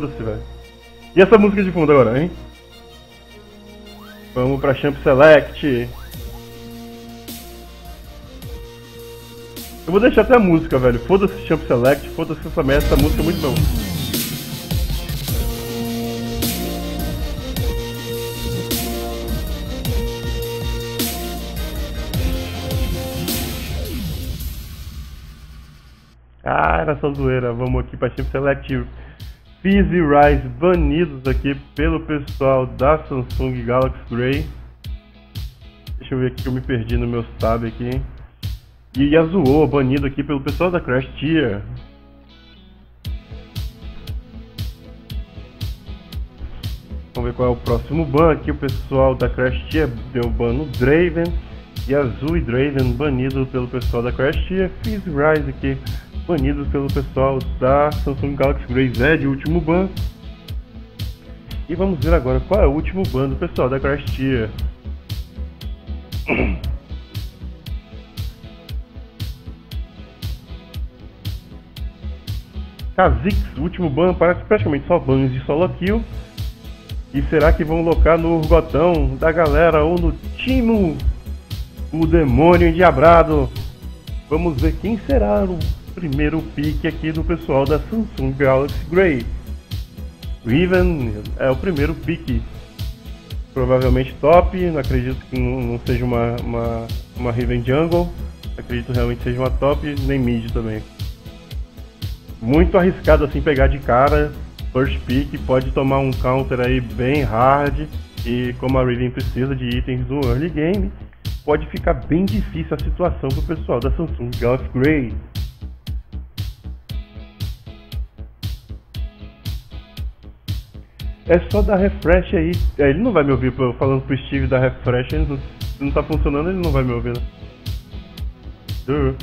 Foda-se, velho. E essa música de fundo agora, hein? Vamos pra Champ Select. Eu vou deixar até a música, velho. Foda-se Champ Select, foda-se essa merda, essa música é muito boa. Ah, era só zoeira. Vamos aqui para Chip Select. Fizz e Rise banidos aqui pelo pessoal da Samsung Galaxy Grey. Deixa eu ver aqui que eu me perdi no meu tab aqui. E Yasuo banido aqui pelo pessoal da Crash Tier. Vamos ver qual é o próximo ban aqui. O pessoal da Crash Tier deu ban no Draven. Yazoo e Draven banido pelo pessoal da Crash Tier. Fizz Rise aqui banidos pelo pessoal da Samsung Galaxy Grey Z, último ban. E vamos ver agora qual é o último ban do pessoal da Crash Tier. Kha'Zix, último ban, parece praticamente só bans de solo kill. E será que vão locar no Urgotão da galera ou no Timo? O demônio endiabrado. Vamos ver quem será o primeiro pick aqui do pessoal da Samsung Galaxy Grey. Riven é o primeiro pick. Provavelmente top, não acredito que não seja uma, uma, uma Riven Jungle. Acredito realmente seja uma top, nem mid também. Muito arriscado assim pegar de cara. First pick pode tomar um counter aí bem hard. E como a Riven precisa de itens do early game, pode ficar bem difícil a situação para o pessoal da Samsung Galaxy Grey. É só dar refresh aí. É, ele não vai me ouvir falando pro Steve dar refresh. Ele não, não tá funcionando, ele não vai me ouvir. Né?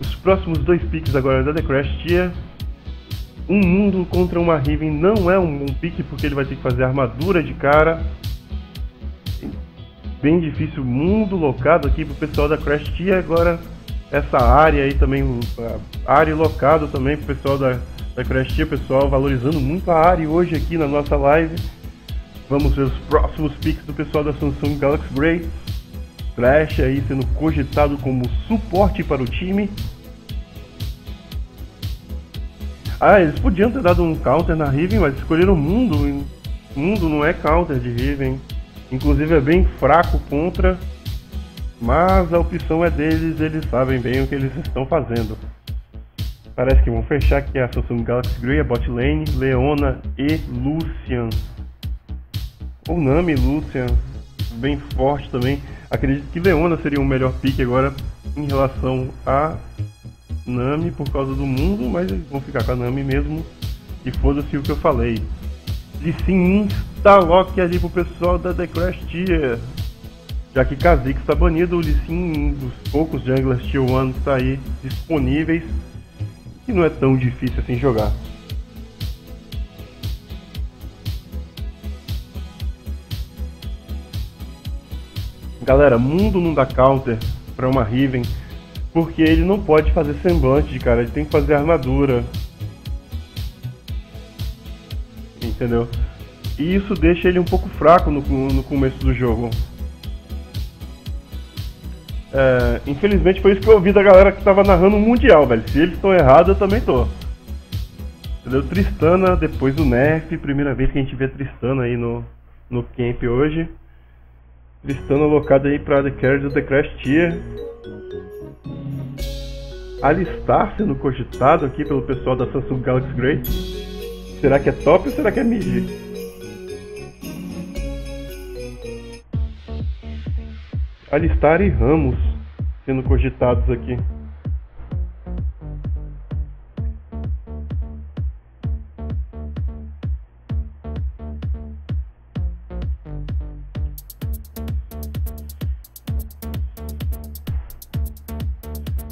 Os próximos dois picks agora da The Crash Tier. Um mundo contra uma Riven não é um, um pique porque ele vai ter que fazer armadura de cara. Bem difícil. Mundo locado aqui pro pessoal da Crash Tier. Agora essa área aí também. Área locado também pro pessoal da da Crash Tier, pessoal, valorizando muito a área hoje aqui na nossa live. Vamos ver os próximos picks do pessoal da Samsung Galaxy Grey. Crash aí sendo cogitado como suporte para o time. Ah, eles podiam ter dado um counter na Riven, mas escolheram o Mundo. Mundo não é counter de Riven. Inclusive é bem fraco contra. Mas a opção é deles, eles sabem bem o que eles estão fazendo. Parece que vão fechar aqui a Samsung Galaxy Grey, a bot lane, Leona e Lucian. Ou Nami Lucian, bem forte também. Acredito que Leona seria o melhor pick agora em relação a Nami por causa do mundo, mas eles vão ficar com a Nami mesmo. E foda-se o que eu falei. E sim, Lock ali pro pessoal da The Crash Tier. Já que Kha'Zix está banido, o Lee Sin, um dos poucos junglers Tier 1 está aí disponíveis e não é tão difícil assim jogar. Galera, mundo não dá counter para uma Riven, porque ele não pode fazer semblante, cara, ele tem que fazer armadura. Entendeu? E isso deixa ele um pouco fraco no, no começo do jogo. É, infelizmente foi isso que eu ouvi da galera que tava narrando o Mundial, velho. Se eles estão errados, eu também tô. Entendeu? Tristana, depois do Nerf, primeira vez que a gente vê Tristana aí no, no camp hoje. Tristana alocada aí pra The Carry do The Crash Tier. Alistar sendo cogitado aqui pelo pessoal da Samsung Galaxy Grey. Será que é top ou será que é mid? Alistar e Ramos sendo cogitados aqui.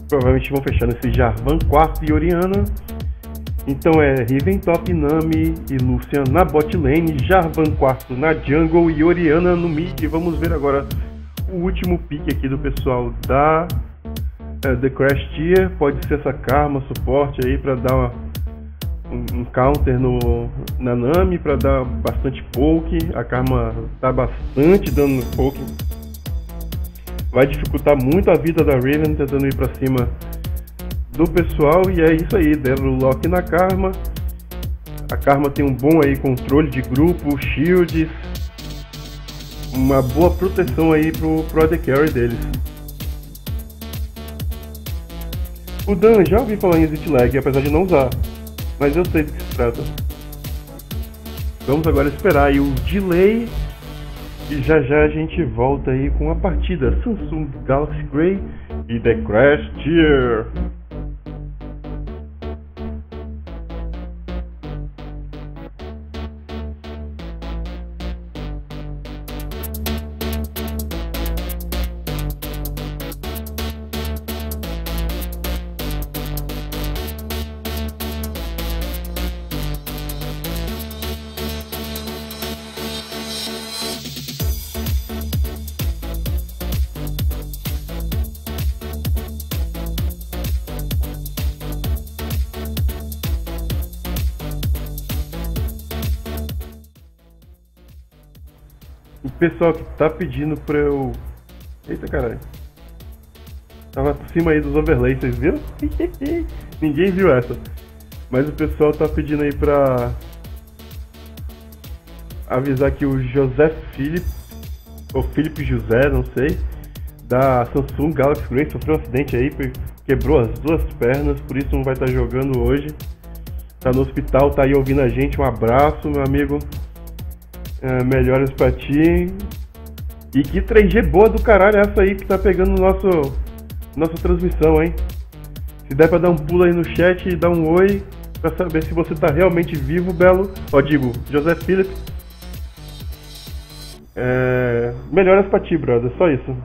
Provavelmente vão fechando esse Jarvan 4 e Oriana. Então é Riven top, Nami e Lucian na bot lane, Jarvan 4 na jungle e Oriana no mid. Vamos ver agora o último pique aqui do pessoal da é, The Crash Tier. Pode ser essa Karma, suporte aí para dar uma, um, um counter no, na Nami para dar bastante poke. A Karma tá bastante dando poke. Vai dificultar muito a vida da Raven tentando ir para cima do pessoal. E é isso aí, deram o lock na Karma. A Karma tem um bom aí controle de grupo, shields, uma boa proteção aí pro, pro AD Carry deles. O Dan já ouvi falar em Exit Lag, apesar de não usar, mas eu sei do que se trata. Vamos agora esperar aí o delay e já já a gente volta aí com a partida Samsung Galaxy Grey e The Crash Tier. Pessoal que tá pedindo pra eu. Eita caralho. Tava por cima aí dos overlays, vocês viram? Ninguém viu essa. Mas o pessoal tá pedindo aí pra avisar que o José Philip, ou Felipe José, não sei, da Samsung Galaxy Grey sofreu um acidente aí, quebrou as duas pernas, por isso não vai estar tá jogando hoje. Tá no hospital, tá aí ouvindo a gente. Um abraço, meu amigo. É, melhoras pra ti. E que 3G boa do caralho é essa aí que tá pegando nosso, nossa transmissão, hein? Se der pra dar um pulo aí no chat e dar um oi pra saber se você tá realmente vivo, Belo. Ó, digo, José Phillips. É... Melhoras pra ti, brother, só isso.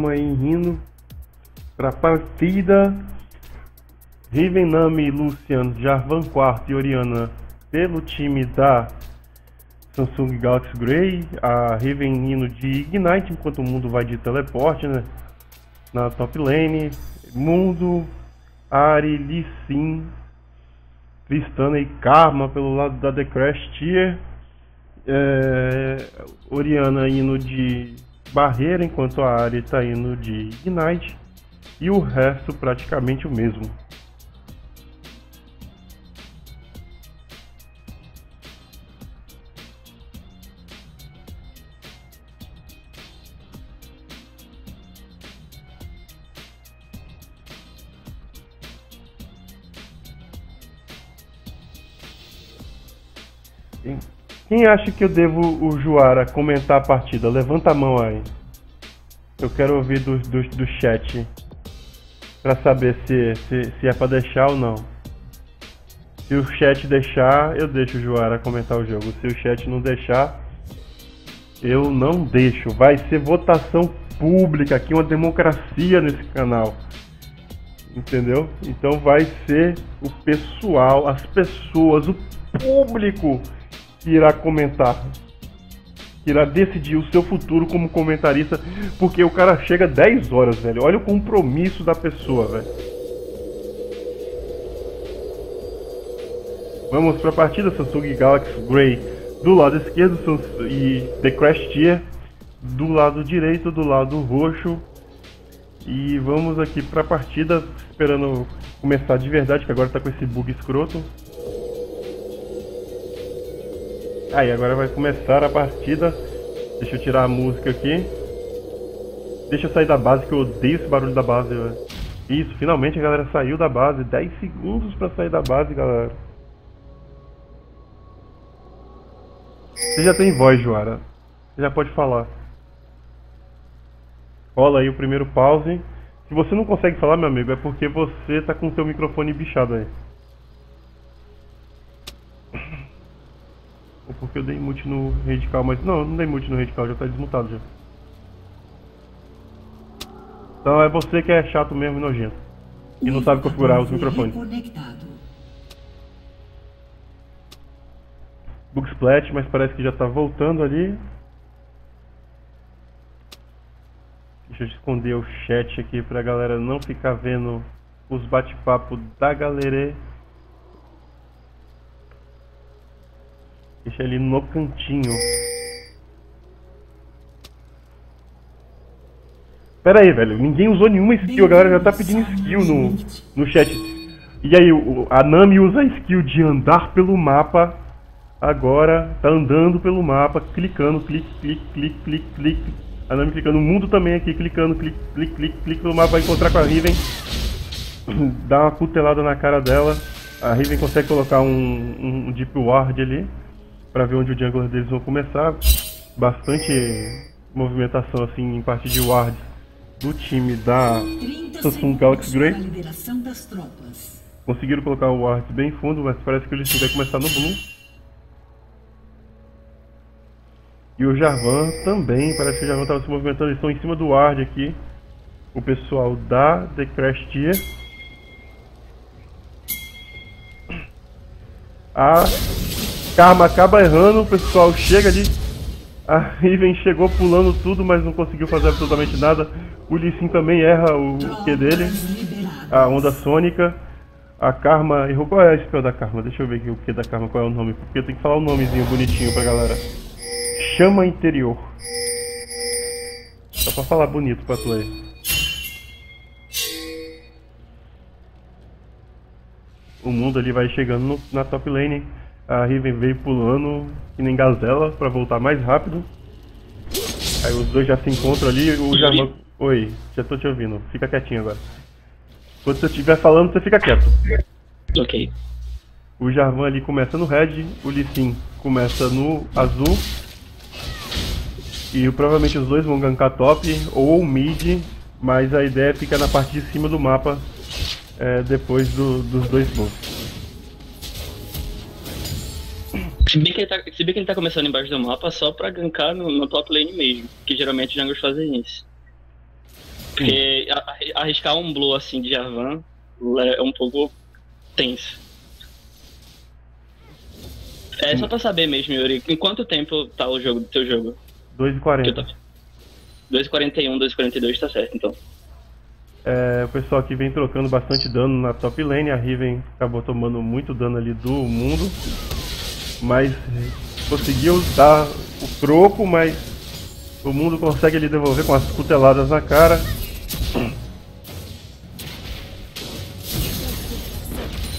Vamos aí rindo para a partida. Riven, Nami, Lucian, Jarvan Quarto e Oriana pelo time da Samsung Galaxy Grey. A Riven indo de Ignite enquanto o mundo vai de teleporte, né? na top lane. Mundo, Ari, Lee Sin, Tristana e Karma pelo lado da The Crash Tier. É, Oriana indo de barreira, enquanto a Ari está indo de Ignite. E o resto praticamente o mesmo. Quem acha que eu devo o Juara comentar a partida? Levanta a mão aí. Eu quero ouvir do, do, do chat. Pra saber se, se, se é pra deixar ou não. Se o chat deixar, eu deixo o Juara comentar o jogo. Se o chat não deixar, eu não deixo. Vai ser votação pública aqui, uma democracia nesse canal. Entendeu? Então vai ser o pessoal, as pessoas, o público que irá comentar, que irá decidir o seu futuro como comentarista, porque o cara chega 10 horas, velho. Olha o compromisso da pessoa, velho. Vamos para a partida Samsung Galaxy Grey do lado esquerdo e The Crash Tier do lado direito, do lado roxo. E vamos aqui para a partida, esperando começar de verdade, que agora está com esse bug escroto. Aí, agora vai começar a partida. Deixa eu tirar a música aqui. Deixa eu sair da base, que eu odeio esse barulho da base. Isso, finalmente a galera saiu da base. 10 segundos pra sair da base, galera. Você já tem voz, Joara. Você já pode falar. Rola aí o primeiro pause. Se você não consegue falar, meu amigo, é porque você tá com o seu microfone bichado aí. Ou porque eu dei mute no radical, mas não, não dei mute no radical, já tá desmutado já. Então é você que é chato mesmo e nojento. E não sabe configurar os microfones. Bugsplat, mas parece que já tá voltando ali. Deixa eu esconder o chat aqui pra galera não ficar vendo os bate-papo da galera. Deixa ele no cantinho. Pera aí, velho. Ninguém usou nenhuma skill. A galera já tá pedindo skill no, no chat. E aí, a Nami usa a skill de andar pelo mapa. Agora tá andando pelo mapa, clicando, clique, clique, clique, clique, clique. A Nami clicando. O mundo também aqui, clicando, clique, clique, clique, clique pelo mapa. Vai encontrar com a Riven. Dá uma cutelada na cara dela. A Riven consegue colocar um, um Deep Ward ali para ver onde o jungler deles vão começar. Bastante movimentação assim em parte de ward do time da Samsung Galaxy Grey. Conseguiram colocar o ward bem fundo, mas parece que o Lee vai começar no blue. E o Jarvan também, parece que o Jarvan estava se movimentando, eles estão em cima do ward aqui. O pessoal da The Crash Tier. A Karma acaba errando, o pessoal chega ali. A Riven chegou pulando tudo, mas não conseguiu fazer absolutamente nada. O Lee Sin também erra o Q dele. A onda sônica. A Karma errou. Qual é a spell da Karma? Deixa eu ver aqui o Q da Karma, qual é o nome. Porque eu tenho que falar o um nomezinho bonitinho pra galera. Chama interior. Só pra falar bonito pra tu aí. O mundo ali vai chegando no, na top lane. A Riven veio pulando que nem gazela para voltar mais rápido. Aí os dois já se encontram ali. O Jarvan. Oi, já tô te ouvindo. Fica quietinho agora. Quando você estiver falando, você fica quieto. Ok. O Jarvan ali começa no red, o Lee Sin começa no azul. E provavelmente os dois vão gankar top ou mid, mas a ideia é ficar na parte de cima do mapa é, depois do, dos dois buffs. Se bem, que ele tá, se bem que ele tá começando embaixo do mapa só pra gankar no, no top lane mesmo, que geralmente os jungles fazem isso. Porque arriscar um blue assim de Jarvan é um pouco tenso. É só pra saber mesmo, Yuri, em quanto tempo tá o jogo do teu jogo? 2h40. 2h41, 2h42 tá certo, então. É, o pessoal aqui vem trocando bastante dano na top lane. A Riven acabou tomando muito dano ali do mundo. Mas conseguiu dar o troco, mas o mundo consegue ele devolver com as cuteladas na cara.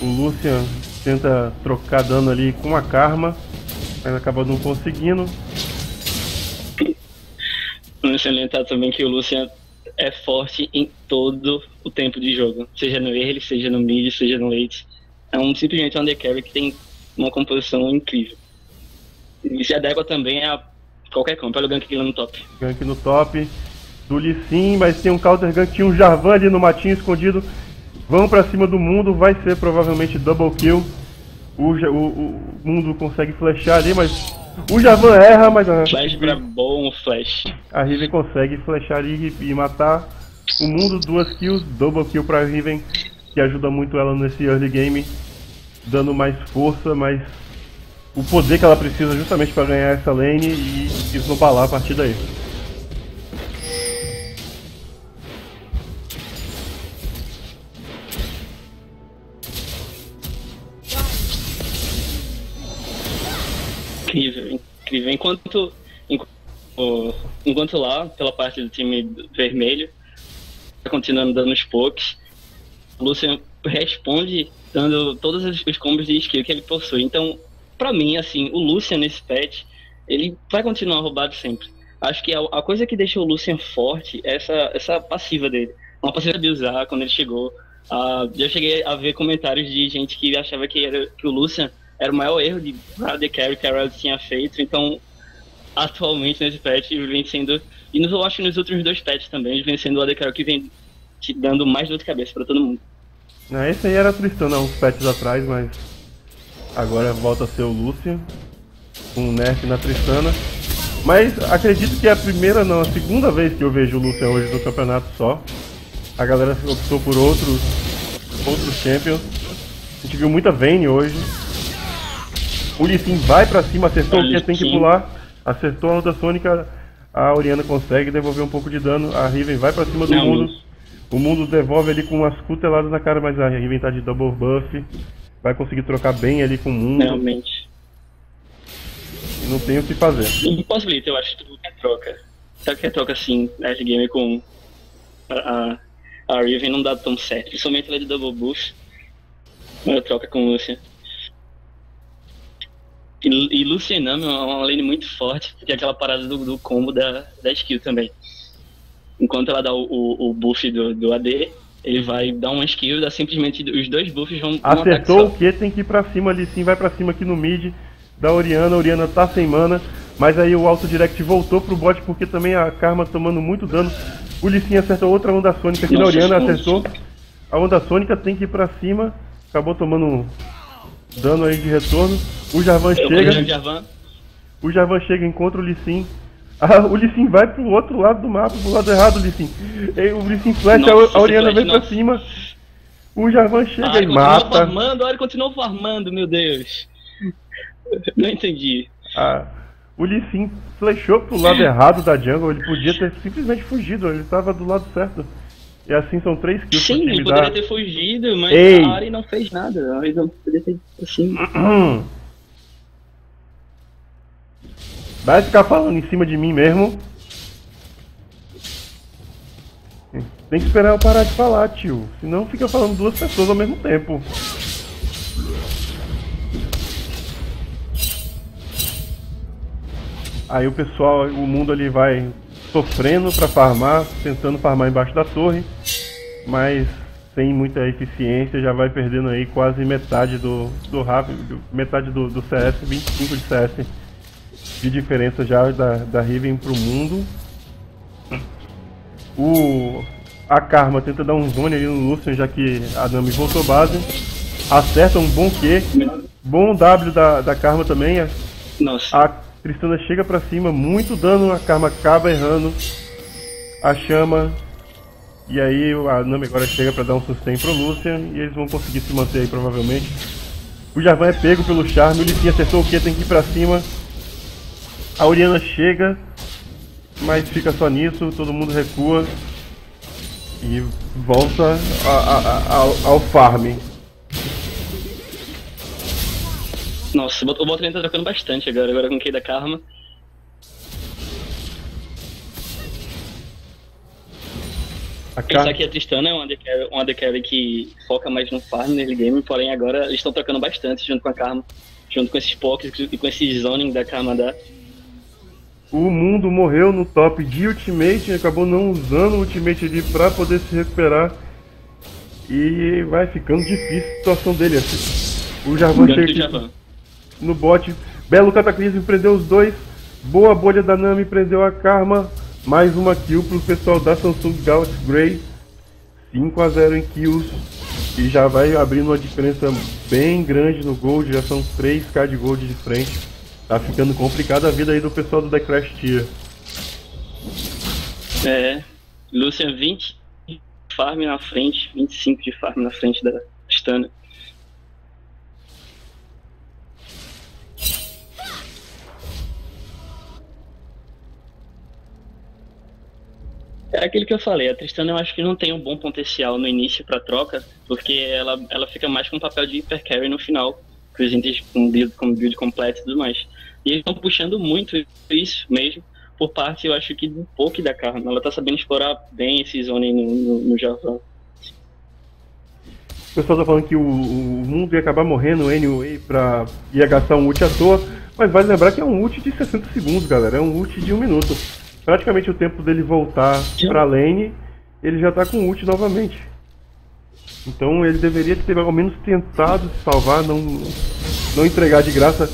O Lucian tenta trocar dano ali com a Karma, mas acaba não conseguindo. Vamos salientar também que o Lucian é forte em todo o tempo de jogo, seja no early, seja no mid, seja no late. É um simplesmente um undercarry que tem uma composição incrível. E se adequa também a qualquer campo, olha o gank no top. Gank no top do Lee Sin, mas tem um counter gank, tinha um Jarvan ali no matinho escondido. Vão pra cima do mundo, vai ser provavelmente double kill. O, o, o mundo consegue flashar ali, mas o Jarvan erra, mas a Flash pra bom flash. A Riven consegue flashar ali e matar o mundo, duas kills, double kill pra Riven, que ajuda muito ela nesse early game, dando mais força, mais o poder que ela precisa justamente para ganhar essa lane e esnobalar a partir daí. Incrível, incrível. Enquanto, enquanto, enquanto lá, pela parte do time vermelho, tá continuando dando os pokes, Lucian responde dando todos os combos de skill que ele possui. Então, pra mim, assim, o Lucian nesse patch, ele vai continuar roubado sempre. Acho que a, a coisa que deixou o Lucian forte é essa, essa passiva dele. Uma passiva de usar quando ele chegou. Uh, já cheguei a ver comentários de gente que achava que, era, que o Lucian era o maior erro de AD Carry que a Riot tinha feito, então atualmente nesse patch vem sendo, e nos, eu acho que nos últimos dois patches também, vem sendo o Carry que vem te dando mais dor de cabeça pra todo mundo. Não, esse aí era Tristana uns patches atrás, mas agora volta a ser o Lucian, com um nerf na Tristana. Mas acredito que é a primeira, não, a segunda vez que eu vejo o Lucian hoje no campeonato só. A galera optou por outros, outros champions. A gente viu muita Vayne hoje. O Lee Sin vai pra cima, acertou o que tem que pular. Acertou a onda sônica. A Oriana consegue devolver um pouco de dano. A Riven vai pra cima do Não, mundo. O mundo devolve ali com umas cuteladas na cara, mas a Riven tá de double buff. Vai conseguir trocar bem ali com o mundo. Realmente. Não tem o que fazer. Impossibilita, eu acho que tudo é troca. Sabe que é troca assim, early game com a, a, a Riven não dá tão certo. Principalmente ela de double buff. Mas troca com o Lucian. E, e Lucianami é uma lane muito forte, porque é aquela parada do, do combo da, da skill também. Enquanto ela dá o, o, o buff do, do AD, ele vai dar uma skill, dá simplesmente os dois buffs vão. Acertou o que? Tem que ir pra cima ali sim, vai pra cima aqui no mid da Oriana. A Oriana tá sem mana, mas aí o auto direct voltou pro bot porque também a Karma tomando muito dano. O Lissin acertou outra onda sônica aqui Nossa, na Oriana, acertou. A onda sônica tem que ir pra cima, acabou tomando dano aí de retorno. O Jarvan Eu chega. O Jarvan. o Jarvan chega, encontra o Lissin. Ah, o Lissin vai pro outro lado do mapa, pro lado errado do Lissin. O Lissin flash, nossa, a Oriana vem pra cima. O Jarvan chega e mata. Farmando, a Ari continuou farmando, meu Deus. Não entendi. Ah, o Lissin flechou pro lado errado da jungle, ele podia ter simplesmente fugido, ele tava do lado certo. E assim são três kills. Sim, ele poderia ter fugido, mas Ei. a Ari não fez nada. A Ari não poderia ter assim. Vai ficar falando em cima de mim mesmo. Tem que esperar eu parar de falar, tio. Senão fica falando duas pessoas ao mesmo tempo. Aí o pessoal, o mundo ali vai sofrendo para farmar, tentando farmar embaixo da torre, mas sem muita eficiência, já vai perdendo aí quase metade do, do rápido, metade do, do CS, 25 de CS de diferença já da, da Riven pro mundo. O, a Karma tenta dar um zone ali no Lucian, já que a Nami voltou base. Acerta um bom Q. Bom W da, da Karma também. Nossa. A Tristana chega pra cima, muito dano, a Karma acaba errando. A chama. E aí a Nami agora chega pra dar um sustain pro Lucian e eles vão conseguir se manter aí provavelmente. O Jarvan é pego pelo charme, o Lissin acertou o que tem que ir pra cima. A Oriana chega, mas fica só nisso, todo mundo recua. E volta a, a, ao, ao farm. Nossa, o Botlane tá trocando bastante agora, agora com o da Karma. A Pensar que a Tristana é uma AD, uma AD que foca mais no farm nesse game, porém agora eles estão trocando bastante junto com a Karma, junto com esses pokés e com esse zoning da Karma da. O mundo morreu no top de ultimate, acabou não usando o ultimate ali pra poder se recuperar. E vai ficando difícil a situação dele. Assim. O Jarvan chega no bot. Belo Cataclismo prendeu os dois. Boa bolha da Nami prendeu a Karma. Mais uma kill pro pessoal da Samsung Galaxy Grey. 5 a 0 em kills. E já vai abrindo uma diferença bem grande no gold. Já são 3k de gold de frente. Tá ficando complicada a vida aí do pessoal do The Crash Tier. É, Lucian 20 de farm na frente, 25 de farm na frente da Stana. É aquilo que eu falei, a Tristana eu acho que não tem um bom potencial no início para troca, porque ela, ela fica mais com o papel de hyper carry no final, com os com build, com build completo e tudo mais. E eles estão puxando muito isso mesmo, por parte, eu acho que do pouco da Karma. Ela tá sabendo explorar bem esse zone no, no, no Java. O pessoal tá falando que o, o mundo ia acabar morrendo anyway pra ia gastar um ult à toa, mas vale lembrar que é um ult de 60 segundos, galera. É um ult de um minuto. Praticamente o tempo dele voltar pra lane, ele já tá com ult novamente. Então ele deveria ter ao menos tentado se salvar, não, não entregar de graça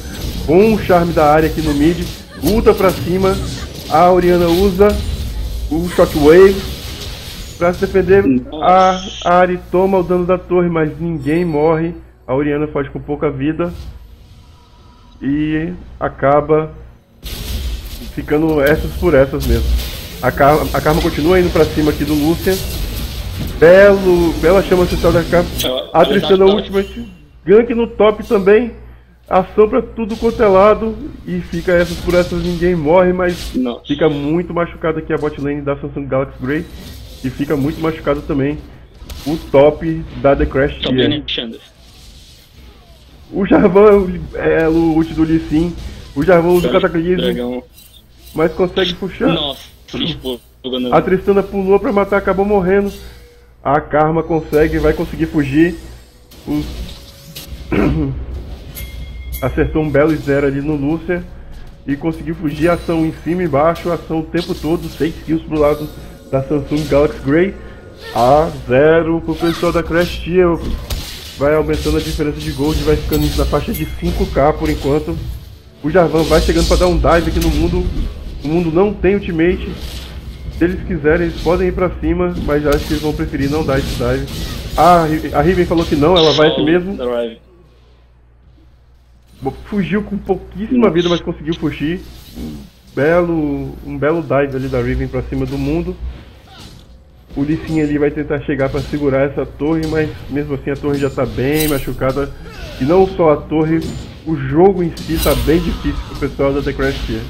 Bom charme da área aqui no mid. Ulta pra cima. A Oriana usa o Shockwave pra se defender. A Ari toma o dano da torre, mas ninguém morre. A Oriana foge com pouca vida. E acaba ficando essas por essas mesmo. A Karma, a Karma continua indo pra cima aqui do Lucian. Belo, bela chama ancestral da Karma. A Tristana Ultimate. Gank no top também assopra tudo quanto é lado e fica essas por essas ninguém morre, mas Nossa. fica muito machucado aqui a bot lane da Samsung Galaxy Grey e fica muito machucado também o top da The Crash Tier. O Jarvan é o ult do Lee Sin, o Jarvan usa o Cataclismo, mas consegue puxar. Nossa, a Tristana pulou pra matar, acabou morrendo. A Karma consegue, vai conseguir fugir. Os acertou um belo zero ali no Lúcia e conseguiu fugir. Ação em cima e embaixo, ação o tempo todo, 6 kills pro lado da Samsung Galaxy Grey. A 0 pro pessoal da Crash Tier. Vai aumentando a diferença de gold, vai ficando na faixa de 5k por enquanto. O Jarvan vai chegando para dar um dive aqui no mundo. O mundo não tem ultimate. Se eles quiserem, eles podem ir para cima, mas acho que eles vão preferir não dar esse dive. Ah, a Riven falou que não, ela vai assim mesmo. Fugiu com pouquíssima vida, mas conseguiu fugir. Um belo, um belo dive ali da Riven pra cima do mundo. O Lissin ali vai tentar chegar para segurar essa torre, mas mesmo assim a torre já tá bem machucada. E não só a torre, o jogo em si tá bem difícil pro pessoal da The Crash Tier.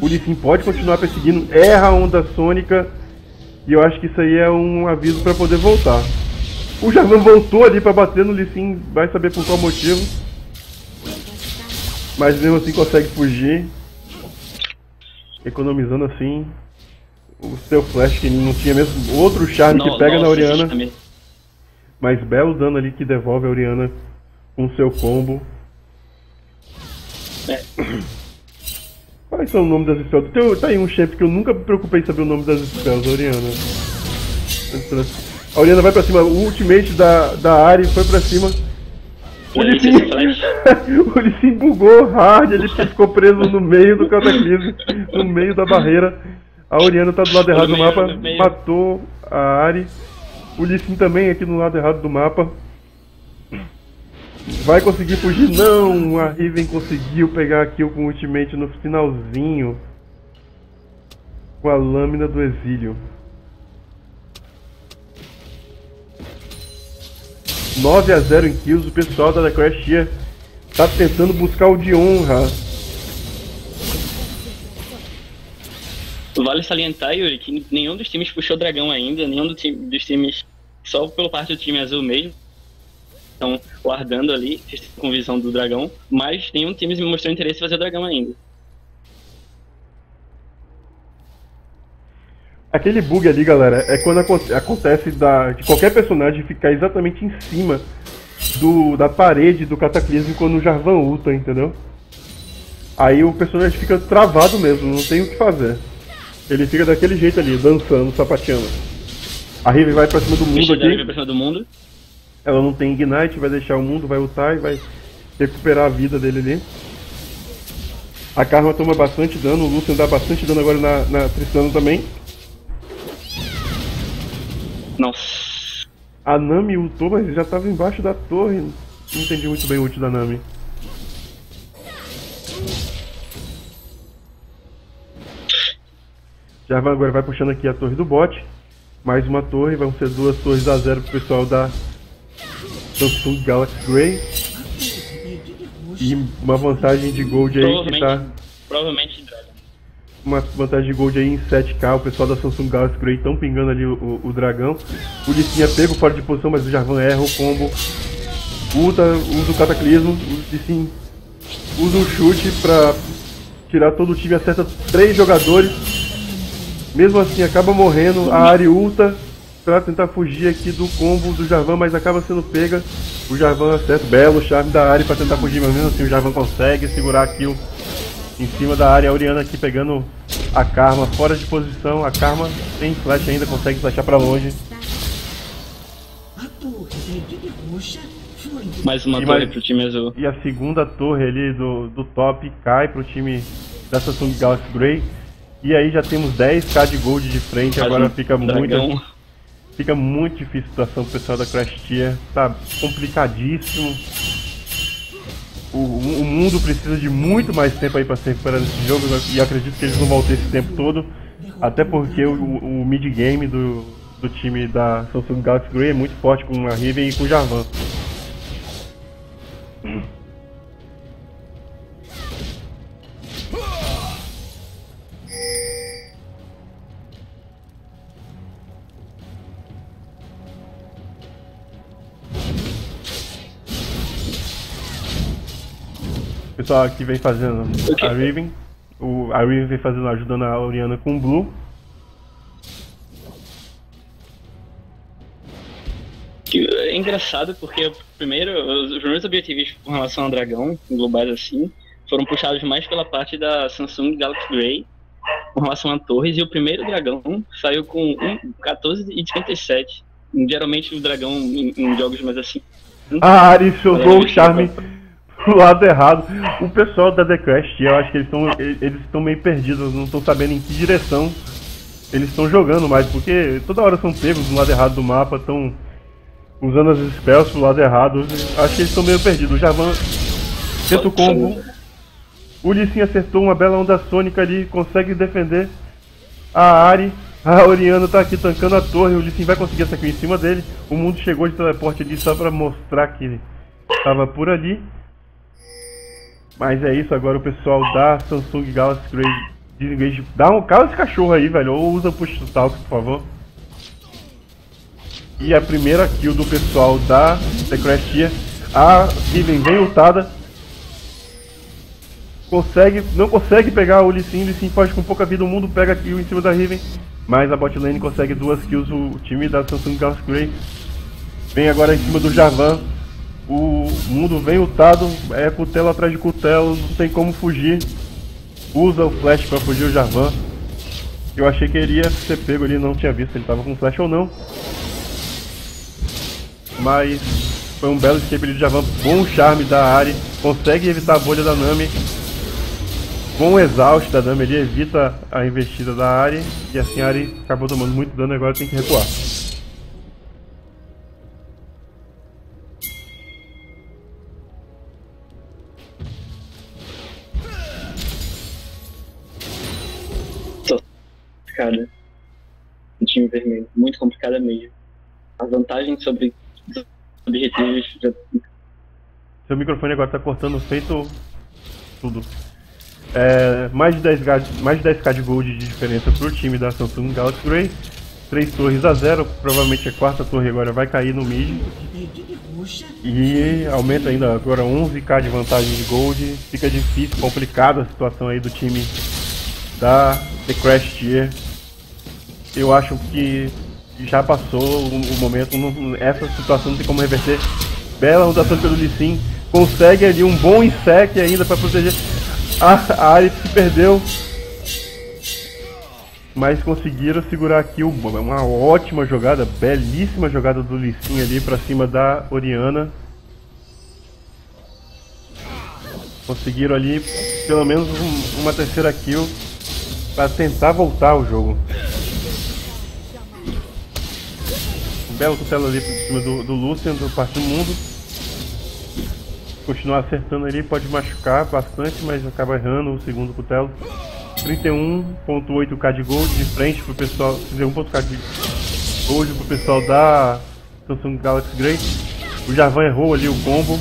O Lissin pode continuar perseguindo, erra a onda sônica. E eu acho que isso aí é um aviso para poder voltar. O Jarvan voltou ali pra bater no Lissin, vai saber por qual motivo. Mas mesmo assim consegue fugir. Economizando assim o seu flash que não tinha mesmo. Outro charme não, que pega na Oriana. Mas belo dano ali que devolve a Oriana com seu combo. É. Quais são o nome das spells? Tem, tá aí um champ que eu nunca me preocupei em saber o nome das spells, Oriana. A Oriana vai pra cima, o ultimate da, da Ari foi pra cima. O Lissin, o Lissin bugou hard, ele ficou preso no meio do cataclismo, no meio da barreira. A Oriana tá do lado errado do mapa, matou a Ari. O Lissin também aqui no lado errado do mapa. Vai conseguir fugir? Não! A Riven conseguiu pegar a kill com o ultimate no finalzinho. Com a lâmina do exílio. 9 a 0 em kills. O pessoal da Tier tá tentando buscar o de honra. vale salientar, Yuri, que nenhum dos times puxou dragão ainda, nenhum do time, dos times, só pelo parte do time azul mesmo, estão guardando ali, com visão do dragão, mas nenhum time me mostrou interesse em fazer dragão ainda. Aquele bug ali, galera, é quando acontece da, de qualquer personagem ficar exatamente em cima do, da parede do cataclismo quando o Jarvan ulta, entendeu? Aí o personagem fica travado mesmo, não tem o que fazer. Ele fica daquele jeito ali, dançando, sapateando. A Riven vai pra cima do mundo aqui. Vai pra cima do mundo. Ela não tem Ignite, vai deixar o mundo, vai ultar e vai recuperar a vida dele ali. A Karma toma bastante dano, o Lucian dá bastante dano agora na, na Tristana também. Nossa. A Nami ultou, mas já estava embaixo da torre. Não entendi muito bem o ult da Nami. Jarvan agora vai puxando aqui a torre do bot. Mais uma torre, vão ser duas torres a zero pro pessoal da Samsung Galaxy Grey. E uma vantagem de gold aí que tá. Provavelmente uma vantagem de gold aí em 7k. O pessoal da Samsung Galaxy Grey estão pingando ali o, o, o dragão. O Lissinha pego fora de posição, mas o Jarvan erra o combo. Usa, usa o cataclismo. O Lissin usa um chute pra tirar todo o time. Acerta três jogadores. Mesmo assim, acaba morrendo. A Ari ulta pra tentar fugir aqui do combo do Jarvan, mas acaba sendo pega. O Jarvan acerta. Belo charme da Ari pra tentar fugir, mas mesmo assim o Jarvan consegue segurar aqui o em cima da área. A Oriana aqui pegando a Karma fora de posição. A Karma tem flash ainda, consegue flashar pra longe. Mais uma e torre mais, pro time azul. E a segunda torre ali do, do top cai pro time da Samsung Galaxy Grey. E aí já temos 10k de gold de frente, mais agora um fica dragão. muito. Fica muito difícil a situação pro pessoal da Crash Tier. Tá complicadíssimo o, o, mundo precisa de muito mais tempo aí para se recuperar desse jogo e acredito que eles não vão ter esse tempo todo, até porque o, o mid game do, do time da Samsung Galaxy Grey é muito forte com a Riven e com o Jarvan. Pessoal aqui vem fazendo okay. a Riven. O, a Riven vem fazendo, ajudando a Oriana com o Blue. É engraçado porque, primeiro, os meus objetivos com relação ao dragão, globais assim, foram puxados mais pela parte da Samsung Galaxy Grey com relação a torres, e o primeiro dragão saiu com 1, 14 e 57. Geralmente o dragão em, em jogos mais assim. A Ari jogou o charme pro lado errado. O pessoal da The eu acho que eles estão eles estão meio perdidos, não estão sabendo em que direção eles estão jogando mais, porque toda hora são pegos do lado errado do mapa, estão usando as spells pro lado errado. Acho que eles estão meio perdidos. O Javan tenta o combo. O Lissin acertou uma bela onda sônica ali, consegue defender a Ari. A Oriana tá aqui tancando a torre, o Lissin vai conseguir essa aqui em cima dele. O mundo chegou de teleporte ali só pra mostrar que tava por ali. Mas é isso, agora o pessoal da Samsung Galaxy Grey desengage. Dá um cala esse cachorro aí, velho. Ou usa push to talk, por favor. E a primeira kill do pessoal da Secretia. A Riven vem lutada. Consegue, não consegue pegar o Lissin. O Lissin foge com pouca vida. O mundo pega a kill em cima da Riven. Mas a bot lane consegue duas kills. O time da Samsung Galaxy Grey vem agora em cima do Jarvan. O mundo vem lutado, é cutelo atrás de cutelo, não tem como fugir. Usa o flash para fugir o Jarvan. Eu achei que ele ia ser pego ali, não tinha visto se ele tava com flash ou não. Mas foi um belo escape de Javan, bom charme da Ari, consegue evitar a bolha da Nami. Bom exaust da Nami, ele evita a investida da Ari e assim a Ari acabou tomando muito dano e agora tem que recuar. Complicada no time vermelho. Muito complicada mesmo. A vantagem sobre os objetivos. Já... Seu microfone agora tá cortando feito tudo. É, mais, de 10, mais de 10k de gold de diferença pro time da Samsung Galaxy Ray. 3 torres a 0, provavelmente a quarta torre agora vai cair no mid. E aumenta ainda agora 11k de vantagem de gold. Fica difícil, complicada a situação aí do time da The Crash Tier. Eu acho que já passou o, momento, essa situação não tem como reverter. Bela rotação pelo Lee Sin, consegue ali um bom insect ainda para proteger. A, a área se perdeu, mas conseguiram segurar aqui uma ótima jogada, belíssima jogada do Lee Sin ali para cima da Oriana. Conseguiram ali pelo menos um, uma terceira kill para tentar voltar o jogo. Um belo cutelo ali por cima do, do Lucian, do parte do mundo. Continuar acertando ali, pode machucar bastante, mas acaba errando o segundo cutelo. 31.8k de gold de frente pro pessoal, 1.k de gold pro pessoal da Samsung Galaxy Grey. O Jarvan errou ali o combo.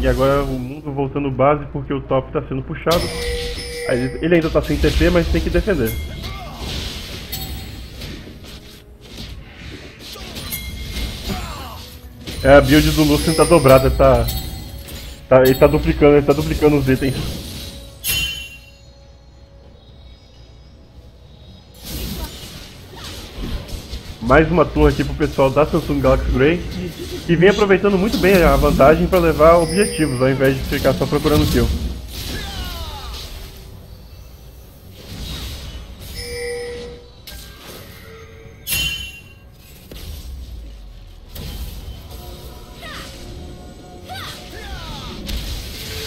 E agora o mundo voltando base porque o top está sendo puxado. Ele ainda está sem TP, mas tem que defender. É, a build do Lucian tá dobrada, tá, tá. Ele tá duplicando, ele tá duplicando os itens. Mais uma torre aqui pro pessoal da Samsung Galaxy Grey, que vem aproveitando muito bem a vantagem para levar objetivos, ao invés de ficar só procurando kill.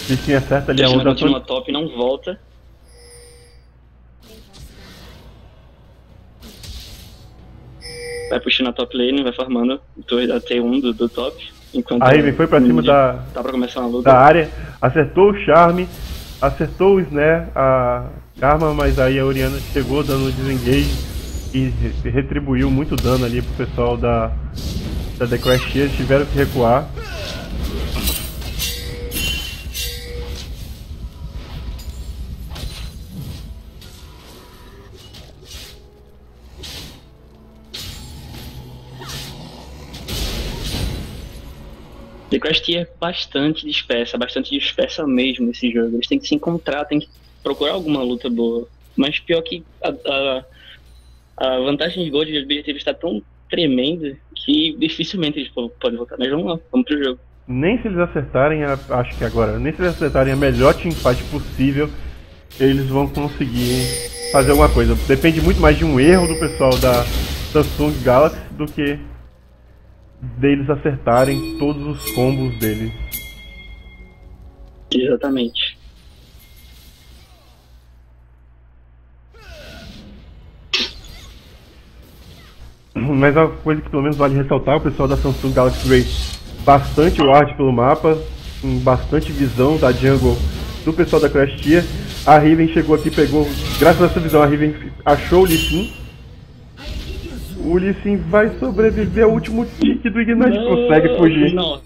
Bichinho acerta ali a onda. continua top e não volta. Vai puxando a top lane, vai farmando o torre da T1 do, do top. Enquanto a Riven foi pra cima da, tá pra começar uma luta. da área, acertou o charme, acertou o snare, a arma, mas aí a Oriana chegou dando desengage e retribuiu muito dano ali pro pessoal da, da The Crash Eles tiveram que recuar. The Crash é bastante dispersa, bastante dispersa mesmo esse jogo. Eles têm que se encontrar, têm que procurar alguma luta boa. Mas pior que a, a, a vantagem de gol de objetivo está tão tremenda que dificilmente eles podem voltar. Mas vamos lá, vamos pro jogo. Nem se eles acertarem, a, acho que agora, nem se eles acertarem a melhor teamfight possível, eles vão conseguir fazer alguma coisa. Depende muito mais de um erro do pessoal da Samsung Galaxy do que deles acertarem todos os combos dele. Exatamente. Mas uma coisa que pelo menos vale ressaltar, o pessoal da Samsung Galaxy Ray bastante ward pelo mapa, com bastante visão da jungle do pessoal da Crash Tier. A Riven chegou aqui, pegou, graças a essa visão, a Riven achou o Lee Sin, o Lee Sin vai sobreviver ao último tique do Ignite. Não, consegue fugir. Nossa.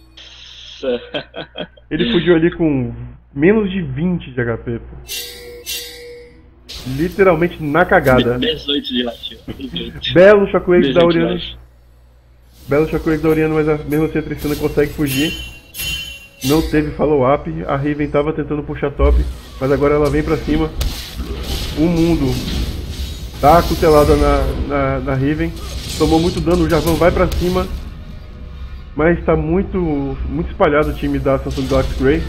Ele fugiu ali com menos de 20 de HP, pô. Literalmente na cagada. 18 de. Belo Shockwave da Oriana. Belo Shockwave da Oriana, mas a mesmo assim a Tristana consegue fugir. Não teve follow-up. A Raven tava tentando puxar top, mas agora ela vem pra cima. O mundo Tá cutelada na, na, na Riven. Tomou muito dano, o Jarvan vai pra cima. Mas tá muito, muito espalhado o time da Samsung Galaxy Grey.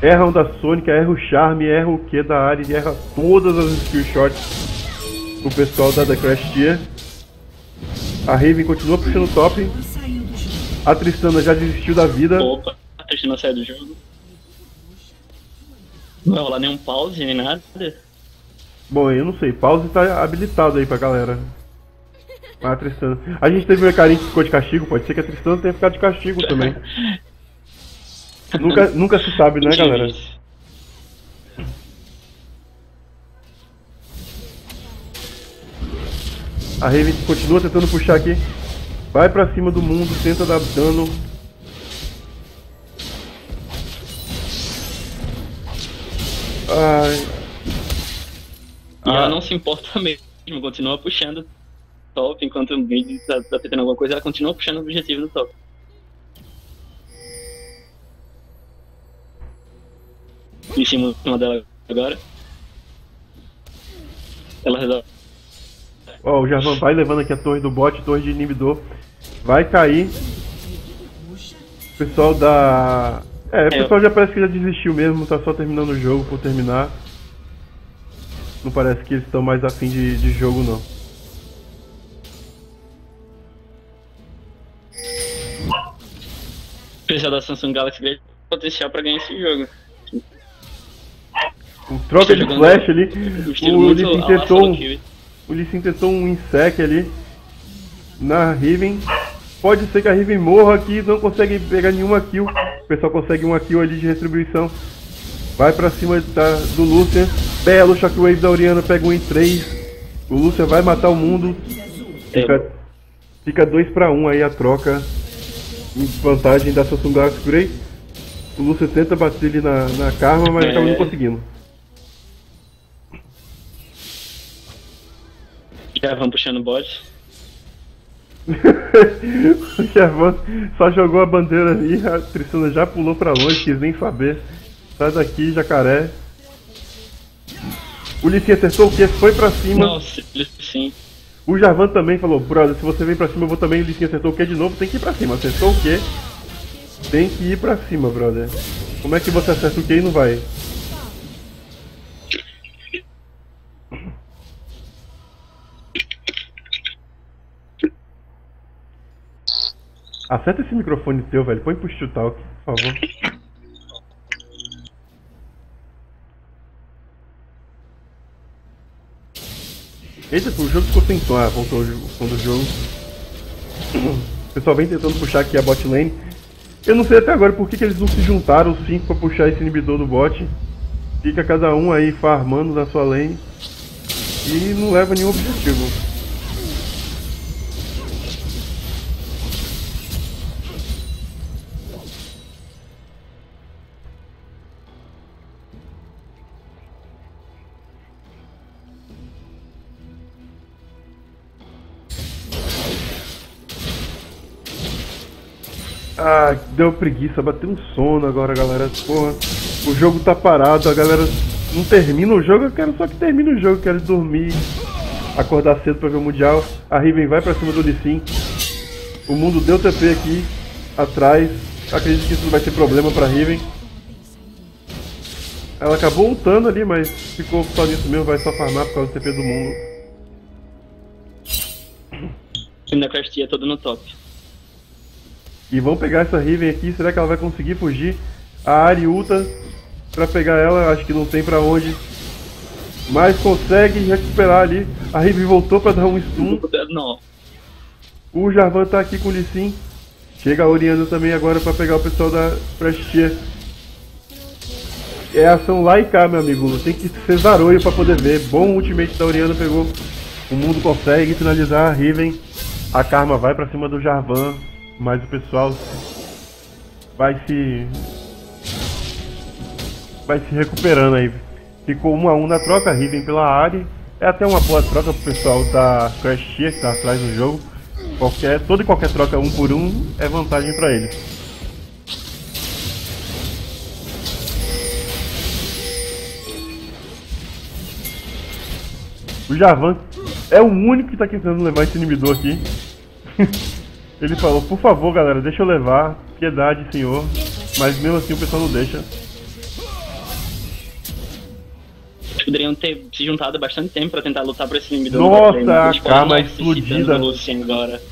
Erra um da Sonic, erra o Charme, erra o Q da Ari, erra todas as skill shots o pessoal da The Crash Tier. A Raven continua puxando top. A Tristana já desistiu da vida. Opa, a Tristana saiu do jogo. Não rolar nenhum pause nem nada. Bom, eu não sei. Pause tá habilitado aí pra galera. Ah, a Tristana. A gente teve um Ecarim que ficou de castigo, pode ser que a Tristana tenha ficado de castigo também. nunca, nunca se sabe, né, galera? A Raven continua tentando puxar aqui. Vai pra cima do mundo, tenta dar dano. Ai. E ela Ah. não se importa mesmo, continua puxando top, enquanto o mid tá, tá tentando alguma coisa, ela continua puxando o objetivo do top. Em cima, em cima dela agora. Ela resolve. Ó, o Jarvan vai levando aqui a torre do bot, torre de inibidor. Vai cair. O pessoal da. É, o pessoal já parece que já desistiu mesmo, tá só terminando o jogo por terminar. Não parece que eles estão mais afim de, de jogo não. O pessoal da Samsung Galaxy grande potencial pra ganhar esse jogo. Um troca de flash ali. O muito Lee Sin a lá tentou, um- o tentou um insec ali na Riven. Pode ser que a Riven morra aqui, não consegue pegar nenhuma kill. O pessoal consegue uma kill ali de retribuição. Vai pra cima da- do Lucian. Belo Shockwave da Oriana, pega um em 3. O Lucian vai matar o mundo. Fica, fica 2 pra 1 aí a troca. Em vantagem da Samsung Galaxy Grey. O Lucian tenta bater ali na, na Karma, mas É. acaba não conseguindo. Já vão puxando bot. O Gervon só jogou a bandeira ali, a Tristana já pulou pra longe, quis nem saber. Sai daqui, jacaré. O Lissin acertou o que? Foi pra cima. Nossa, sim. O Jarvan também falou, brother, se você vem pra cima, eu vou também. O Lissin acertou o que de novo? Tem que ir pra cima. Acertou o que? Tem que ir pra cima, brother. Como é que você acerta o que e não vai? Acerta esse microfone teu, velho. Põe push to talk, por favor. Eita, o jogo ficou sem som. Ah, voltou o som do jogo. O pessoal vem tentando puxar aqui a bot lane. Eu não sei até agora por que, que eles não se juntaram os cinco pra puxar esse inibidor do bot. Fica cada um aí farmando na sua lane. E não leva nenhum objetivo. Ah, deu preguiça, bateu um sono agora, galera. Porra, o jogo tá parado, a galera não termina o jogo, eu quero só que termine o jogo, quero dormir, acordar cedo pra ver o Mundial. A Riven vai pra cima do Lee Sin. O mundo deu TP aqui, atrás. Acredito que isso não vai ter problema pra Riven. Ela acabou ultando ali, mas ficou só nisso mesmo, vai só farmar por causa do TP do mundo. O time da Crash Tea é todo no top. E vão pegar essa Riven aqui, será que ela vai conseguir fugir? A Ari ulta pra pegar ela, acho que não tem pra onde. Mas consegue recuperar ali. A Riven voltou pra dar um stun. Não. O Jarvan tá aqui com o Lee Sin. Chega a Oriana também agora pra pegar o pessoal da Prestia. É ação lá e cá, meu amigo. Tem que ser zaroio pra poder ver. Bom ultimate da Oriana pegou. O mundo consegue finalizar a Riven. A Karma vai pra cima do Jarvan. Mas o pessoal vai se. Vai se recuperando aí. Ficou 1 a 1 na troca, Riven pela Ari. É até uma boa troca pro pessoal da Crash Tier que tá atrás do jogo. Qualquer, toda e qualquer troca um por um é vantagem pra eles. O Javan é o único que tá tentando levar esse inibidor aqui. Ele falou, por favor galera, deixa eu levar, piedade senhor. Mas mesmo assim o pessoal não deixa. Poderiam ter se juntado bastante tempo pra tentar lutar por esse inibidor. Nossa, a Karma necessitando explodida. agora.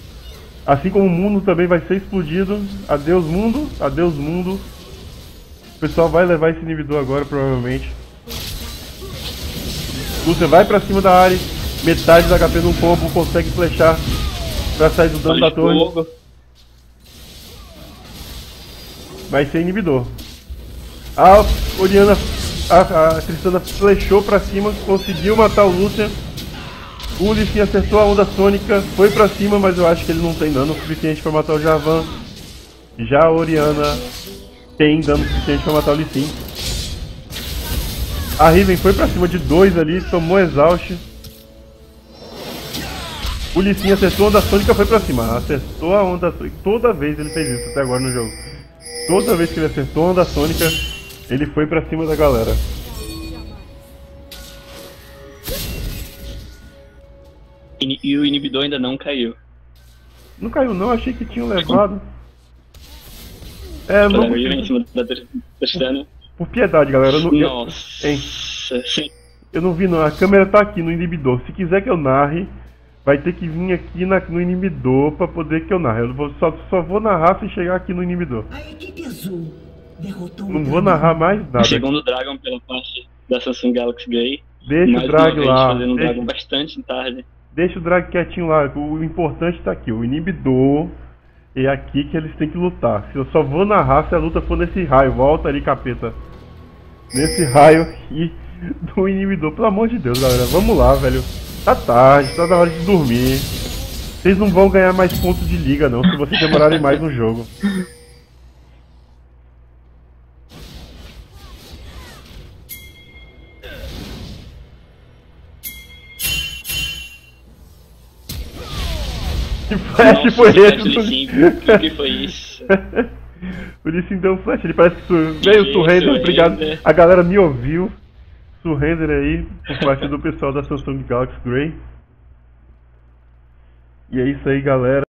Assim como o mundo também vai ser explodido. Adeus mundo, adeus mundo. O pessoal vai levar esse inibidor agora, provavelmente. Lúcia vai pra cima da área. Metade da HP no combo, consegue flechar pra sair do dano Olha da torre. fogo. Vai ser inibidor. A Oriana, a, a Tristana flechou pra cima, conseguiu matar o Lucian. O Lissin acertou a onda sônica, foi pra cima, mas eu acho que ele não tem dano suficiente pra matar o Javan. Já a Oriana tem dano suficiente pra matar o Lissin. A Riven foi pra cima de dois ali, tomou exaust. O Lissin acertou a onda sônica foi pra cima. Acertou a onda sônica. Toda vez ele fez isso até agora no jogo. Toda vez que ele acertou a onda sônica, ele foi pra cima da galera. E o inibidor ainda não caiu. Não caiu não, achei que tinham levado. É, não. em cima da Tristana. Por piedade, galera. Eu não, Nossa. Eu, eu não vi não. A câmera tá aqui no inibidor. Se quiser que eu narre, vai ter que vir aqui na, no inibidor pra poder que eu narre. Eu vou, só, só vou narrar se chegar aqui no inibidor. A equipe azul derrotou Não vou narrar mais nada. Segundo Dragon pela parte da Samsung Galaxy Grey. Deixa mais o drag lá. Fazendo um Deixa, Dragon bastante tarde. deixa o drag quietinho lá. O importante tá aqui. O inibidor. É aqui que eles têm que lutar. Se eu só vou narrar se a luta for nesse raio. Volta ali, capeta. Nesse raio aqui do inibidor. Pelo amor de Deus, galera. Vamos lá, velho. Tá tarde, tá na hora de dormir. Vocês não vão ganhar mais pontos de liga, não, se vocês demorarem mais no jogo. Que flash Nossa, foi esse? O que foi isso? Por isso então flash, ele parece que su... veio Gente, Surrender, obrigado. Surrender. A galera me ouviu. Surrender aí, por parte do pessoal da Samsung Galaxy Grey. E é isso aí, galera.